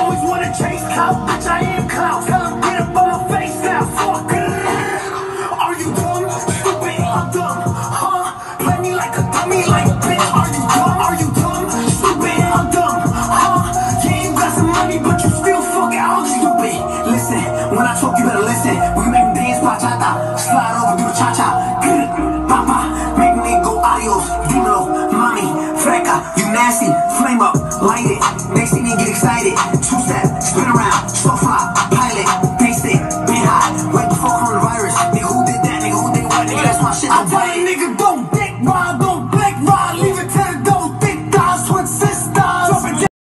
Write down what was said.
Always wanna chase clout, bitch, I am clout. Tell him get up on my face now, fuck Are you dumb? Stupid, I'm dumb, huh? Play me like a dummy, like bitch, are you dumb? Are you dumb? Stupid, I'm dumb, huh? Yeah, you got some money, but you still fucking all stupid. Listen, when I talk, you better listen. We make them dance, bachata, slide over, do the cha-cha. Good, papa, make me go adios, dímelo, mami, freca. Nasty, flame up, light it. Next thing you get excited. Two step, spin around, so fly, pilot, paste it, been hot. Right before coronavirus, nigga, who did that? Nigga, who did what? Nigga, that's my shit. I tell a nigga, don't dick ride.